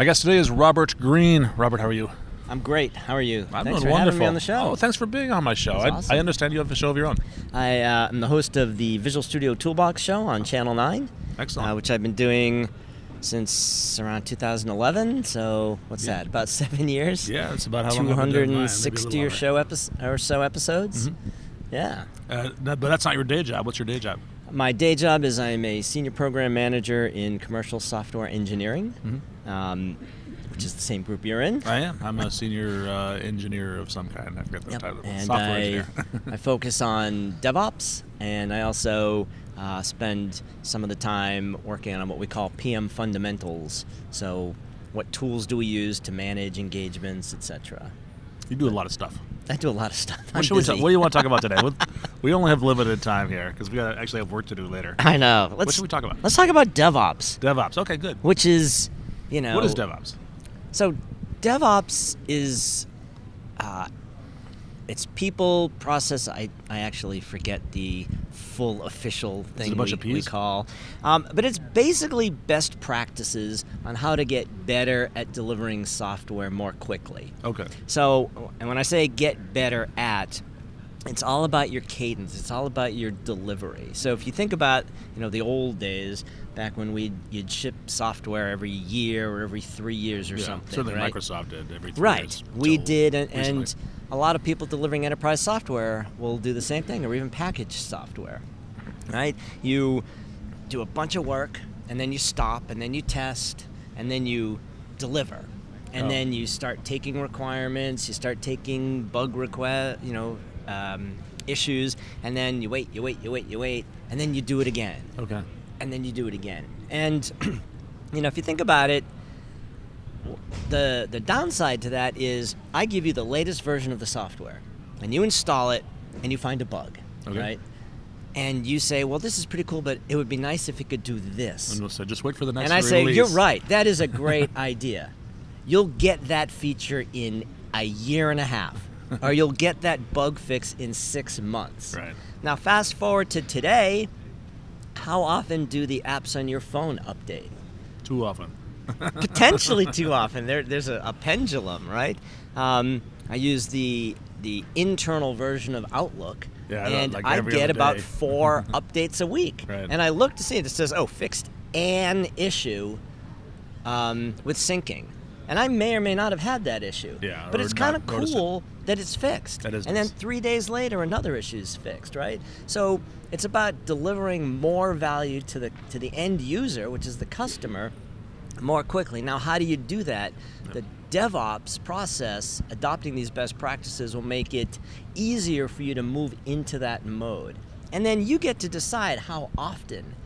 My guest today is Robert Green. Robert, how are you? I'm great. How are you? I'm Thanks doing for wonderful. having me on the show. Oh, thanks for being on my show. I, awesome. I understand you have a show of your own. I uh, am the host of the Visual Studio Toolbox show on Channel 9, Excellent. uh, which I've been doing since around 2011. So, what's Yeah. that? About seven years? yeah, it's about how long I've been doing mine, maybe a 260 or, show epi- or so episodes. Yeah. longer. Uh, that- but that's not your day job. What's your day job? My day job is I'm a senior program manager in commercial software engineering, um, which is the same group you're in. I am. I'm a senior uh, engineer of some kind. I forget the Yep. title. And Software I, engineer. I focus on DevOps, and I also uh, spend some of the time working on what we call PM fundamentals. So, what tools do we use to manage engagements, etc. you do a lot of stuff. I do a lot of stuff. What, should we talk, what do you want to talk about today? We only have limited time here because we got to actually have work to do later. I know. Let's, should we talk about? Let's talk about DevOps, DevOps. Okay, good. which is, you know, What is DevOps? So, DevOps is, uh, it's people, process. I, I actually forget the full official thing a bunch we, of we call, um, but it's basically best practices on how to get better at delivering software more quickly. Okay. So, and when I say get better at, it's all about your cadence. It's all about your delivery. So if you think about, you know, the old days, back when we you'd ship software every year or every three years or yeah, something, certainly right? Microsoft did every three Right. years We did, and, and a lot of people delivering enterprise software will do the same thing, or even package software. Right? You do a bunch of work, and then you stop, and then you test, and then you deliver. And Oh. then you start taking requirements, you start taking bug request, you know, um, issues, and then you wait, you wait, you wait, you wait, and then you do it again Okay. and then you do it again. And you know, if you think about it, the the downside to that is I give you the latest version of the software, and you install it, and you find a bug, Okay. right? And you say, "Well, this is pretty cool, but it would be nice if it could do this." And we'll say, just wait for the next And I say, release. "You're right. That is a great idea. You'll get that feature in a year and a half, or you'll get that bug fix in six months." Right. Now, fast forward to today. How often do the apps on your phone update? Too often. Potentially too often. There, there's a, a pendulum, right? Um, I use the the internal version of Outlook, Yeah, and like I get about four updates a week. Right. And I look to see it. It says, "Oh, fixed an issue um, with syncing," and I may or may not have had that issue. Yeah, but it's kind of cool that it's fixed. That is and then three days later, another issue is fixed, right? So it's about delivering more value to the to the end user, which is the customer, more quickly. Now, how do you do that? The DevOps process, adopting these best practices, will make it easier for you to move into that mode. And then you get to decide how often.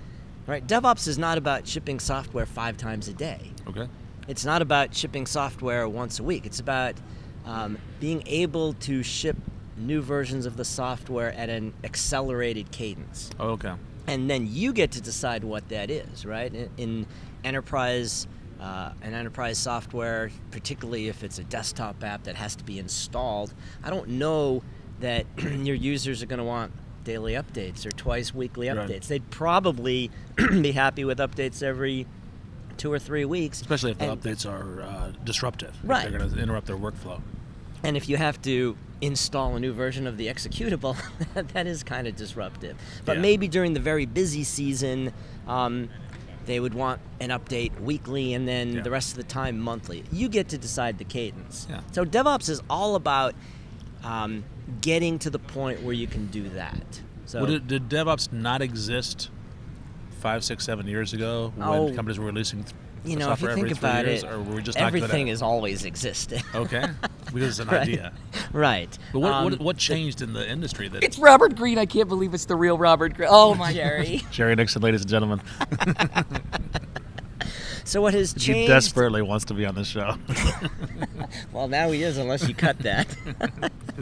Right? DevOps is not about shipping software five times a day. Okay. It's not about shipping software once a week. It's about um, being able to ship new versions of the software at an accelerated cadence. Oh, okay. And then you get to decide what that is, right? In, in enterprise, uh, an enterprise software, particularly if it's a desktop app that has to be installed, I don't know that your users are going to want daily updates or twice weekly Right. updates. They'd probably be happy with updates every two or three weeks. Especially if the And- updates are uh, disruptive. Right. They're going to interrupt their workflow. And if you have to install a new version of the executable, that is kind of disruptive. But Yeah. maybe during the very busy season, um, they would want an update weekly and then Yeah. the rest of the time monthly. You get to decide the cadence. Yeah. So DevOps is all about um, getting to the point where you can do that. So Would it, did DevOps not exist five, six, seven years ago when Oh. companies were releasing th- you know, if you software think every three about years, it, or were we just not good at everything has always existed. Okay, because it's an Right. idea. right. But what, Um, what, what changed in the industry that It's Robert Green. I can't believe it's the real Robert Green. Oh my Jerry. Jerry Nixon, ladies and gentlemen, so what has changed? he desperately wants to be on the show. Well, now he is, unless you cut that.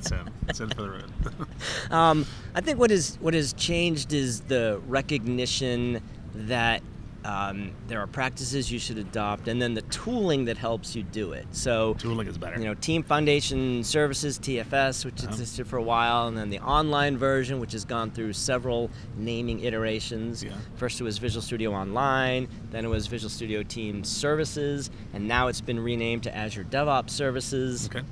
It's in. It's in for the road. Um, I think what is what has changed is the recognition that um, there are practices you should adopt, and then the tooling that helps you do it. So, Tooling is better. you know, Team Foundation Services (TFS), which Uh-huh. existed for a while, and then the online version, which has gone through several naming iterations. Yeah. First, it was Visual Studio Online, then it was Visual Studio Team Services, and now it's been renamed to Azure DevOps Services. okay.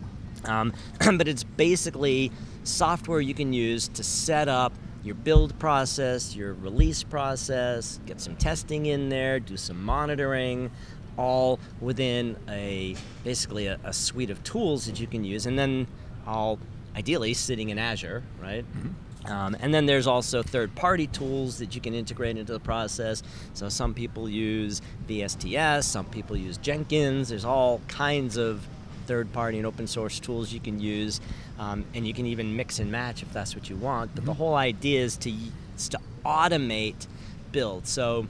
Um, but it's basically software you can use to set up your build process, your release process, get some testing in there, do some monitoring, all within a basically a, a suite of tools that you can use, and then all ideally sitting in Azure, right? Um, and then there's also third-party tools that you can integrate into the process. So some people use VSTS, some people use Jenkins. There's all kinds of third-party and open-source tools you can use, um, and you can even mix and match if that's what you want. But the whole idea is to is to automate build. So,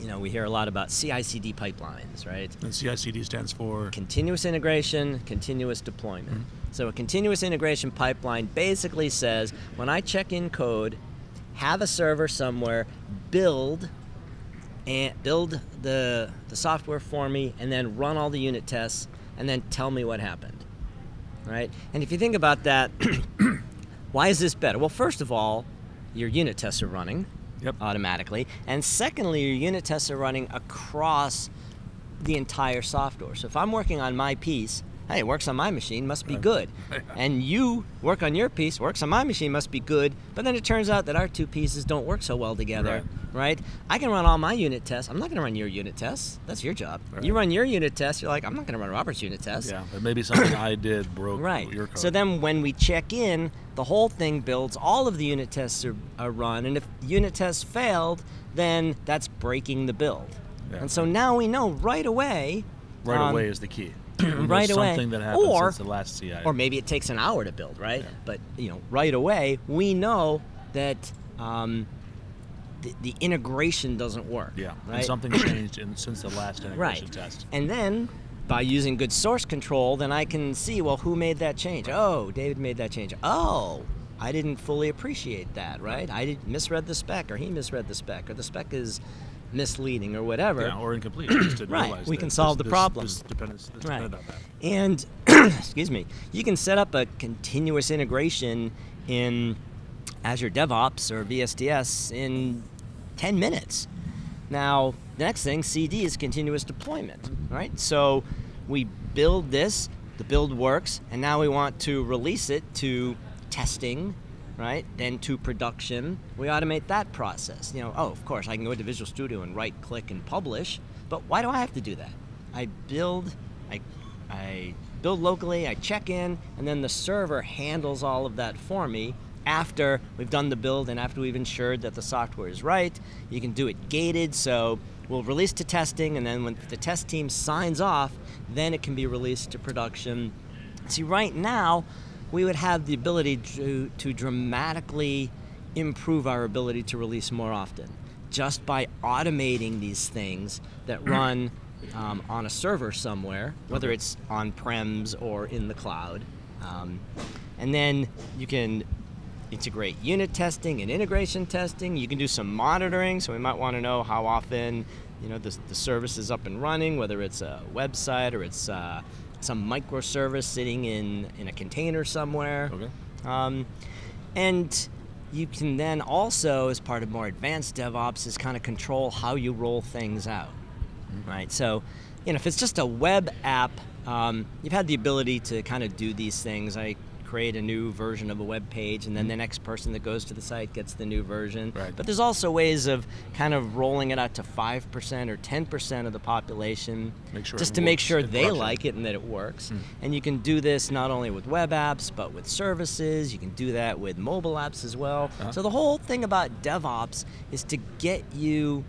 you know, we hear a lot about CI/CD pipelines, right? And CI/CD stands for. continuous integration, continuous deployment. Mm-hmm. So a continuous integration pipeline basically says when I check in code, have a server somewhere, build and build the the software for me and then run all the unit tests and then tell me what happened. Right? And if you think about that, why is this better? Well, first of all, your unit tests are running Yep. automatically. And secondly, your unit tests are running across the entire software. So if I'm working on my piece, hey, it works on my machine, must be good. And you work on your piece, works on my machine, must be good. But then it turns out that our two pieces don't work so well together, right? I can run all my unit tests. I'm not going to run your unit tests. That's your job. You run your unit tests. You're like, I'm not going to run Robert's unit tests. Yeah, but maybe something I did broke Right. your code. So then when we check in, the whole thing builds, all of the unit tests are, are run, and if unit tests failed, then that's breaking the build. Yeah. And so now we know right away. right um, away is the key. Right away. Something that happened Or- since the last CI. Or maybe it takes an hour to build, right? Yeah. But you know, right away we know that um, the, the integration doesn't work. yeah, Right. and something changed in, since the last integration Right. test. And then by using good source control, then I can see, well, who made that change? Oh, David made that change. Oh, I didn't fully appreciate that, right? I did, misread the spec, or he misread the spec, or the spec is misleading, or whatever. Yeah, or incomplete. Just didn't Right, realize we can this- solve the problem. This depends. This Right. And excuse me, you can set up a continuous integration in Azure DevOps or VSTS in 10 minutes. Now, the next thing, CD is continuous deployment, right? So we build this, the build works, and now we want to release it to testing, right? Then to production. We automate that process. You know, oh, of course, I can go into Visual Studio and right click and publish, but why do I have to do that? I build, I, I build locally, I check in, and then the server handles all of that for me after we've done the build and after we've ensured that the software is right. You can do it gated, so we'll release to testing, and then when the test team signs off, then it can be released to production. See, right now, we would have the ability to, to dramatically improve our ability to release more often just by automating these things that run um, on a server somewhere, whether it's on prems or in the cloud. Um, and then you can integrate unit testing and integration testing. You can do some monitoring, so we might want to know how often you know the, the service is up and running, whether it's a website or it's uh, some microservice sitting in, in a container somewhere. Okay. Um, and you can then also, as part of more advanced DevOps, is kind of control how you roll things out, right? So, you know, if it's just a web app, um, you've had the ability to kind of do these things. I create a new version of a web page, and then the next person that goes to the site gets the new version. Right. But there's also ways of kind of rolling it out to five percent or ten percent of the population, Make sure just to make sure they like it and that it works. And you can do this not only with web apps, but with services. You can do that with mobile apps as well. Uh-huh. So the whole thing about DevOps is to get you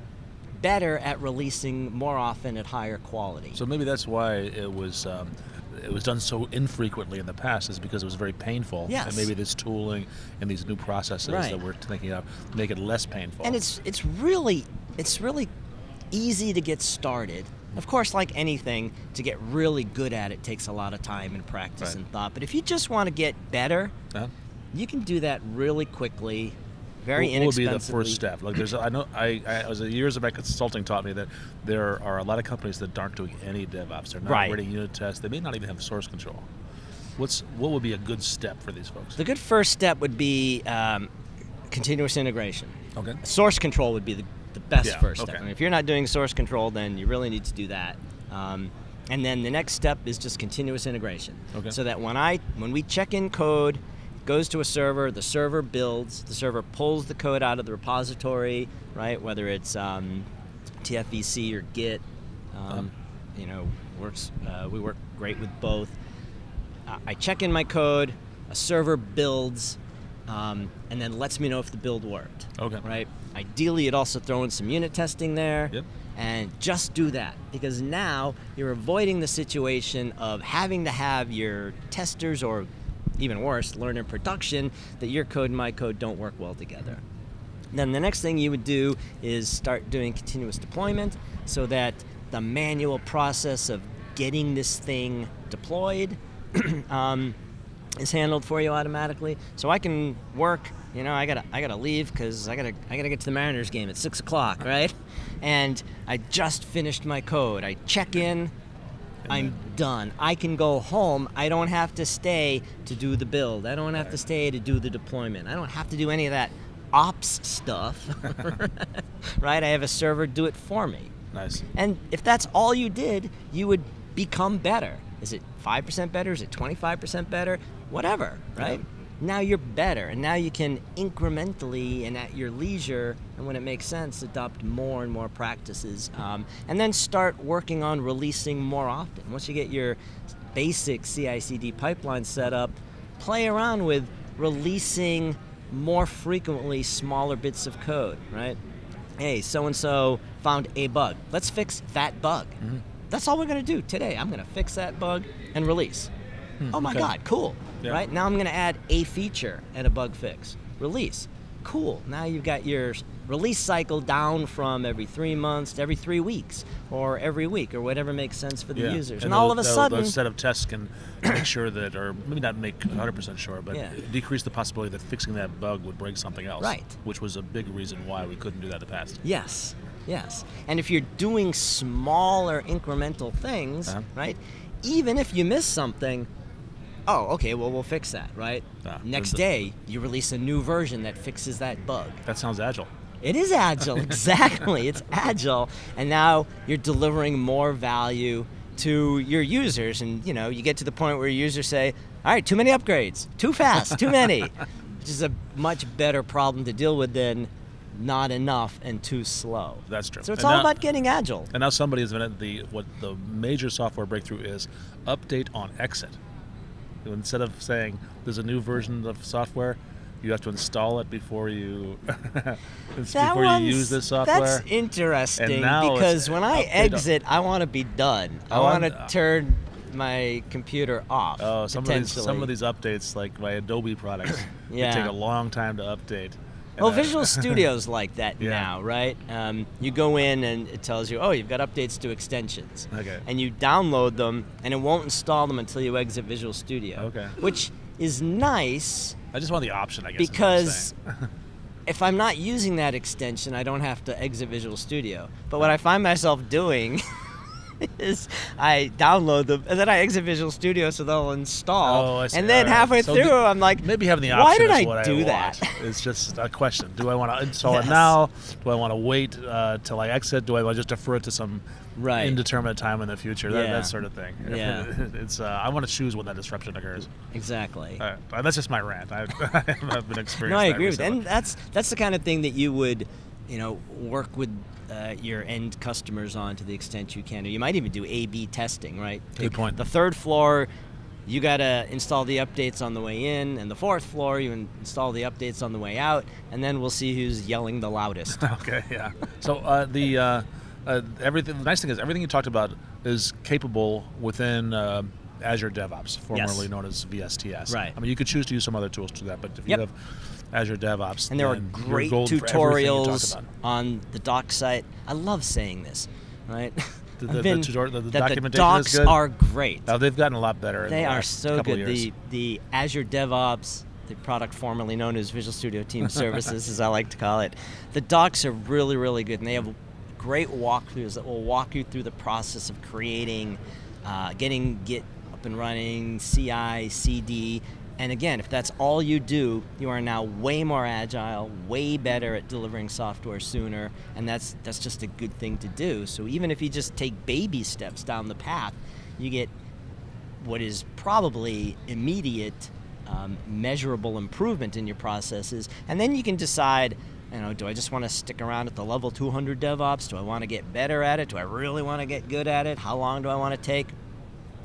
better at releasing more often at higher quality. So maybe that's why it was um, it was done so infrequently in the past is because it was very painful. Yes. And maybe this tooling and these new processes Right. that we're thinking of make it less painful. and it's it's really it's really easy to get started. Of course, like anything, to get really good at it takes a lot of time and practice Right. and thought. But if you just want to get better, Huh? you can do that really quickly very what, what would be the first step? Like, there's, I know, I, I was years of my consulting taught me that there are a lot of companies that aren't doing any DevOps. They're not Right. writing unit tests. They may not even have source control. What's what would be a good step for these folks? The good first step would be um, continuous integration. Okay. Source control would be the, the best Yeah, first step. okay. I mean, if you're not doing source control, then you really need to do that. Um, and then the next step is just continuous integration. Okay. So that when I when we check in code, goes to a server, the server builds, the server pulls the code out of the repository, right? Whether it's um, TFVC or Git, um, you know, works. Uh, we work great with both. Uh, I check in my code, a server builds, um, and then lets me know if the build worked. Okay. Right. Ideally, you'd also throw in some unit testing there. Yep. And just do that because now you're avoiding the situation of having to have your testers or even worse, learn in production that your code and my code don't work well together. Then the next thing you would do is start doing continuous deployment so that the manual process of getting this thing deployed um, is handled for you automatically. So I can work. You know, I gotta I gotta leave because I gotta I gotta get to the Mariners game at six o'clock, right? And I just finished my code. I check in. I'm done. I can go home. I don't have to stay to do the build. I don't have to stay to do the deployment. I don't have to do any of that ops stuff. right? I have a server do it for me. Nice. And if that's all you did, you would become better. Is it 5% better? Is it 25% better? Whatever, right? Now you're better, and now you can incrementally and at your leisure, and when it makes sense, adopt more and more practices. Um, and then start working on releasing more often. Once you get your basic CI CD pipeline set up, play around with releasing more frequently smaller bits of code, right? hey, so and so found a bug. Let's fix that bug. Mm-hmm. That's all we're going to do today. I'm going to fix that bug and release. Oh my Hmm, okay. God, cool. Yeah. Right? Now I'm going to add a feature and a bug fix. Release. Cool. Now you've got your release cycle down from every three months to every three weeks or every week or whatever makes sense for the Yeah. users. And, those- all of a sudden, those set of tests can make sure that, or maybe not make 100% sure, but Yeah. decrease the possibility that fixing that bug would break something else. Right. Which was a big reason why we couldn't do that in the past. Yes, yes. And if you're doing smaller incremental things, Uh-huh. right? Even if you miss something, oh, okay, well, we'll fix that, right? Ah, Next day, you release a new version that fixes that bug. That sounds agile. It is agile, exactly. it's agile, and now you're delivering more value to your users. And you know, you get to the point where users say, "All right, too many upgrades, too fast, too many," which is a much better problem to deal with than not enough and too slow. That's true. So it's And all now- about getting agile. And now somebody has invented the what the major software breakthrough is update on exit. Instead of saying there's a new version of software, you have to install it before you before you use this software. That's interesting because when I exit, I want to be done. I Oh, want to uh, turn my computer off. Oh, some of these some of these updates, like my Adobe products, they Yeah. take a long time to update. Well, Visual Studio's like that Yeah. now, right? Um, you go in and it tells you, oh, you've got updates to extensions. Okay. And you download them, and it won't install them until you exit Visual Studio. Okay. Which is nice I just want the option, I guess. is what I'm because if I'm not using that extension, I don't have to exit Visual Studio. But what I find myself doing is I download them and then I exit Visual Studio so they'll install. Oh, I see. And then right. halfway So through, I'm like, maybe having the option why did I do I that? It's just a question. Do I want to install Yes. it now? Do I want to wait uh, till I exit? Do I want to just defer it to some Right. indeterminate time in the future? That, Yeah. that sort of thing. Yeah. it's. Uh, I want to choose when that disruption occurs. exactly. Uh, that's just my rant. I, I've been experiencing. No, I agree with that. And that's that's the kind of thing that you would, you know, work with uh, your end customers on to the extent you can. Or you might even do A/B testing, right? Good point. The third floor, you got to install the updates on the way in, and the fourth floor, you install the updates on the way out, and then we'll see who's yelling the loudest. Okay, yeah. So uh, the uh, uh, everything. The nice thing is everything you talked about is capable within uh, Azure DevOps, formerly known as VSTS. Right. I mean, you could choose to use some other tools to that, but if Yep. you have Azure DevOps, And there are great golden for everything you talked tutorials on the doc site. I love saying this, right? The- the- the tutor- the- the documentation is docs are great. Now they've gotten a lot better. They the are so good. The the Azure DevOps the product formerly known as Visual Studio Team Services, as I like to call it. The docs are really, really good, and they have great walkthroughs that will walk you through the process of creating, uh, getting Git up and running, CI, CD. And again, if that's all you do, you are now way more agile, way better at delivering software sooner, and that's that's just a good thing to do. So even if you just take baby steps down the path, you get what is probably immediate um, measurable improvement in your processes, and then you can decide. You know, do I just want to stick around at the level 200 DevOps? Do I want to get better at it? Do I really want to get good at it? How long do I want to take?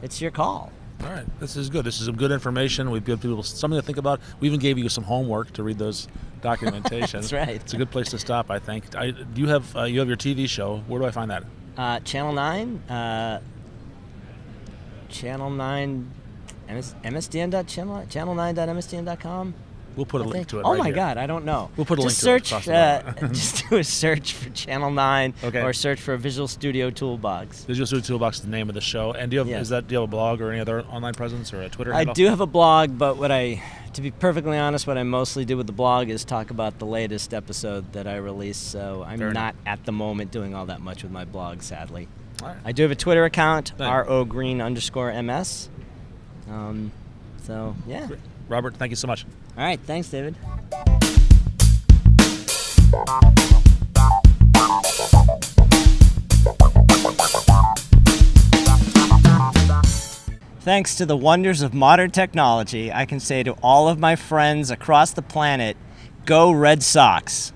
It's your call. All right, this is good. This is some good information. We've given people something to think about. We even gave you some homework to read those documentation. That's right. It's a good place to stop, I think. I, do you have uh, you have your TV show? Where do I find that? Uh, Channel 9, uh, Channel 9, MS, MSDN.channel, channel9.msdn.com. We'll put a link to it. Oh right my here. God, I don't know. We'll put a just link to search, it across the uh, just do a search for Channel 9 Okay. or search for Visual Studio Toolbox. Visual Studio Toolbox is the name of the show. And do you have Yeah. is that do you have a blog or any other online presence or a Twitter? I handle? do have a blog, but what I, to be perfectly honest, what I mostly do with the blog is talk about the latest episode that I release. So I'm Fair not at the moment doing all that much with my blog, sadly. Right. I do have a Twitter account, ro green underscore ms. Um, so yeah. Robert, thank you so much. All right, thanks, David. Thanks to the wonders of modern technology, I can say to all of my friends across the planet, go Red Sox.